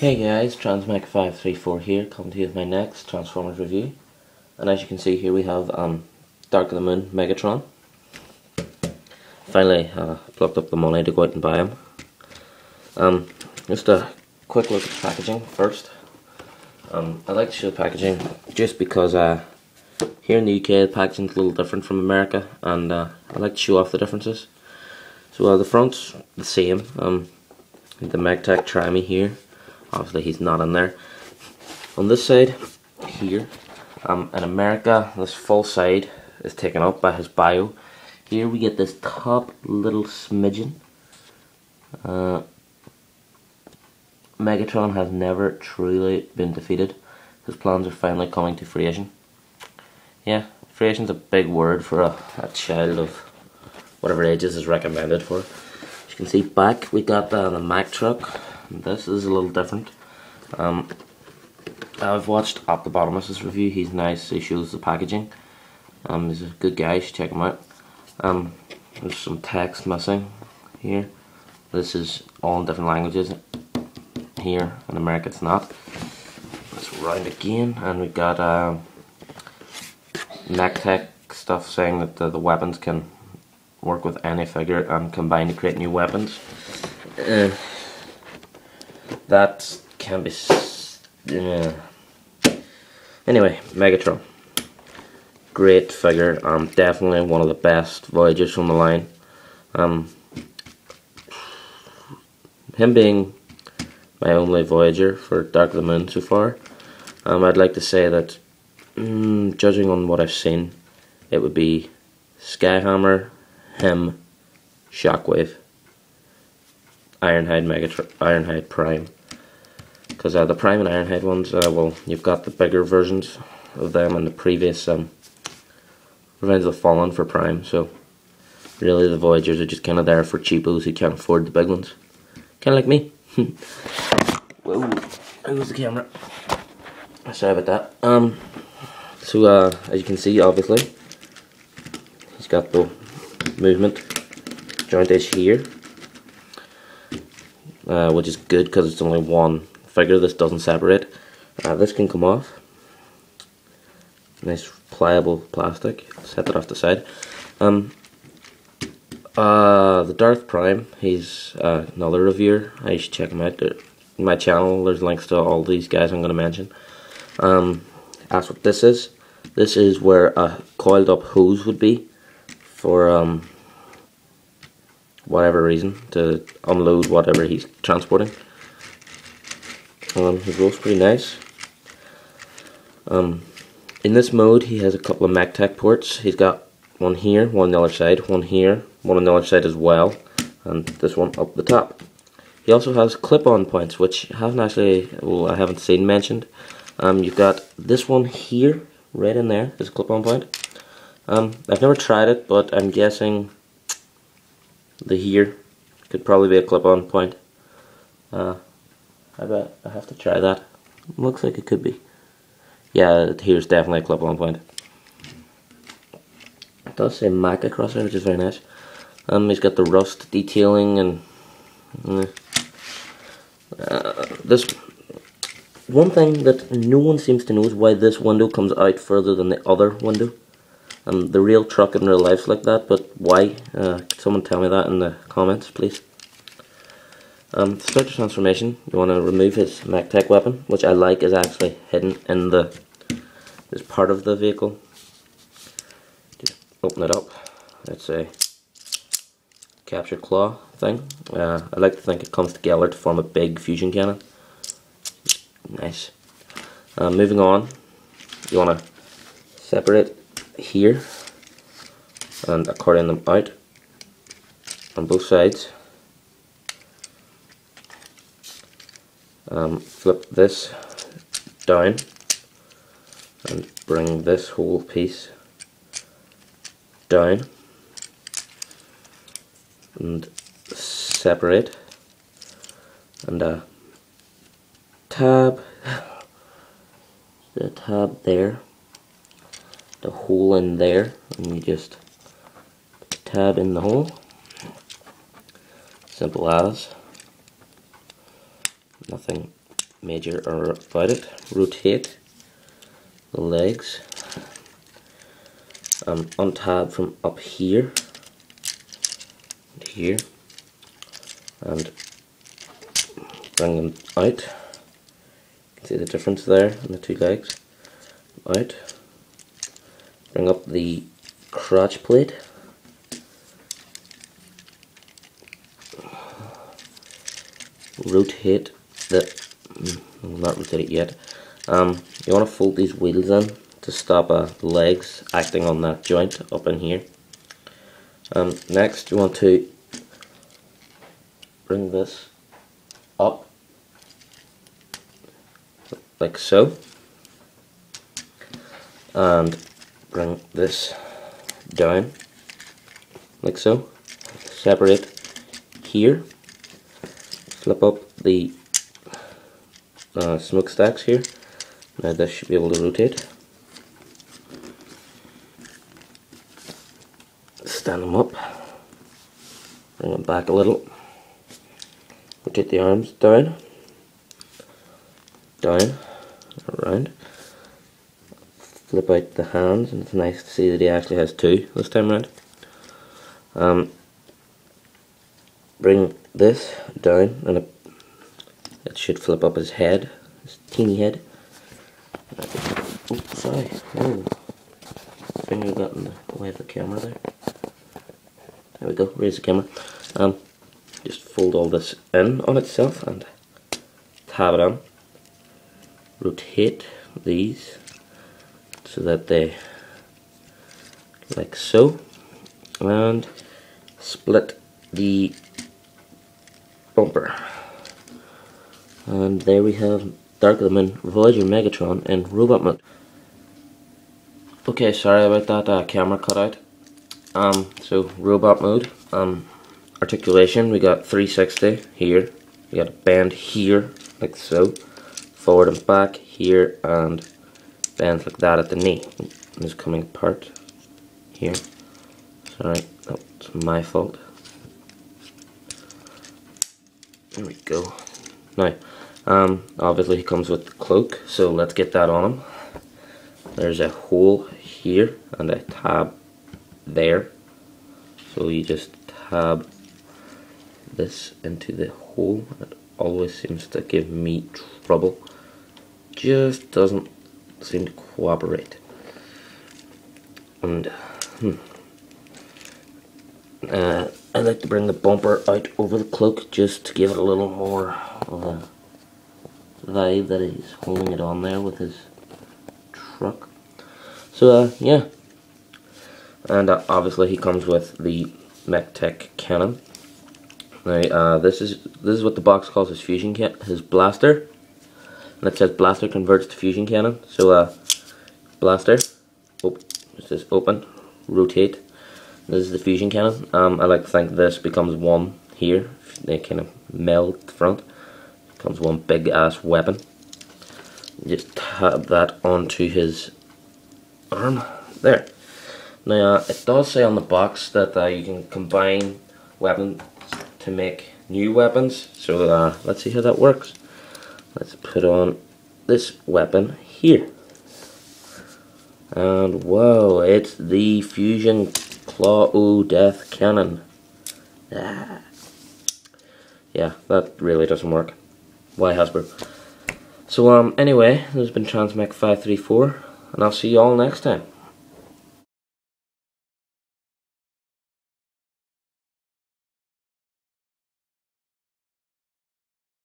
Hey guys, Transmech534 here, coming to you with my next Transformers review. And as you can see here we have um, Dark of the Moon Megatron. Finally uh, plucked up the money to go out and buy him. Um, just a quick look at the packaging first. Um, I like to show the packaging just because uh, here in the UK the packaging is a little different from America and uh, I like to show off the differences. So uh, the front's the same, um, the MechTech Try here obviously he's not in there. On this side, here, um, in America, this full side is taken up by his bio. Here we get this top little smidgen. Uh, Megatron has never truly been defeated. His plans are finally coming to fruition. Yeah, fruition's a big word for a, a child of whatever ages is recommended for. As you can see back, we got the Mack truck this is a little different. Um, I've watched Optibotimus's review. He's nice. He shows the packaging. Um, he's a good guy. You should check him out. Um, there's some text missing here. This is all in different languages. Here in America, it's not. Let's round again, and we got uh, Tech stuff saying that the, the weapons can work with any figure and combine to create new weapons. Uh, that can be. Uh, anyway, Megatron. Great figure. Um, definitely one of the best Voyagers from the line. Um, him being my only Voyager for Dark of the Moon so far, um, I'd like to say that, mm, judging on what I've seen, it would be Skyhammer, him, Shockwave, Ironhide Megatron, Ironhide Prime because uh, the Prime and Ironhide ones, uh, well, you've got the bigger versions of them in the previous um, Revenge of the Fallen for Prime, so really the Voyagers are just kind of there for cheapos who can't afford the big ones. Kind of like me. Whoa, there goes the camera. Sorry about that. Um, so uh, as you can see, obviously, he's got the movement joint edge here, uh, which is good because it's only one figure this doesn't separate. Uh, this can come off. Nice pliable plastic. Set that off the side. Um, uh, the Darth Prime, he's uh, another reviewer. I should check him out. My channel, there's links to all these guys I'm going to mention. Um, that's what this is. This is where a coiled up hose would be for um, whatever reason to unload whatever he's transporting. Um, his roll's pretty nice. Um, in this mode, he has a couple of MechTech ports. He's got one here, one on the other side, one here, one on the other side as well, and this one up the top. He also has clip-on points, which haven't actually, well, I haven't seen mentioned. Um, you've got this one here, right in there, is a clip-on point. Um, I've never tried it, but I'm guessing the here could probably be a clip-on point. Uh, I bet I have to try that. Looks like it could be. Yeah, here's definitely a clip-on point. It does say Mack across which is very nice. Um, he's got the rust detailing and uh, this one thing that no one seems to know is why this window comes out further than the other window. Um, the real truck in real life's like that, but why? Uh, someone tell me that in the comments, please. Um, to start the transformation, you want to remove his MechTech weapon, which I like is actually hidden in the this part of the vehicle. Just open it up. It's a capture claw thing. Uh, I like to think it comes together to form a big fusion cannon. Nice. Uh, moving on, you want to separate here and accordion them out on both sides. um, flip this down and bring this whole piece down and separate and a tab the tab there the hole in there and you just tab in the hole simple as nothing major or about it. Rotate the legs. Um, untab from up here here and bring them out. You can see the difference there in the two legs. Out. Bring up the crotch plate. Rotate the, mm, not rotate it yet. Um, you want to fold these wheels in to stop uh, legs acting on that joint up in here. Um, next you want to bring this up like so and bring this down like so. Separate here. Flip up the uh, smokestacks here. Now this should be able to rotate. Stand them up. Bring them back a little. Rotate the arms down. Down. Around flip out the hands and it's nice to see that he actually has two this time around. Um, bring this down and it, it should flip up his head his teeny head. Oops sorry. Oh finger got in the way of the camera there. There we go. Raise the camera. Um, just fold all this in on itself and tab it on. Rotate these so that they like so and split the bumper. And there we have Dark Moon Voyager Megatron in robot mode okay sorry about that uh, camera cutout um, so robot mode um, articulation we got 360 here. We got a bend here like so. Forward and back here and bends like that at the knee. It's coming apart here. Sorry, that's my fault. There we go. Now, um, obviously he comes with the cloak, so let's get that on him. There's a hole here and a tab there. So you just tab this into the hole. It always seems to give me trouble. Just doesn't seem to cooperate. And hmm, uh, I like to bring the bumper out over the cloak just to give it a little more a vibe that he's holding it on there with his truck. So uh, yeah, and uh, obviously he comes with the MechTech cannon. Now uh, this is this is what the box calls his fusion kit, his blaster it says blaster converts to fusion cannon. So uh, blaster, oh, just open, rotate. This is the fusion cannon. Um, I like to think this becomes one here. They kind of meld the front. Becomes one big ass weapon. Just tap that onto his arm. There. Now uh, it does say on the box that uh, you can combine weapons to make new weapons. So uh, let's see how that works. Let's put on this weapon here. And whoa, it's the Fusion Claw O Death Cannon. Ah. Yeah, that really doesn't work. Why Hasbro? So um, anyway, this has been Transmech 534, and I'll see you all next time.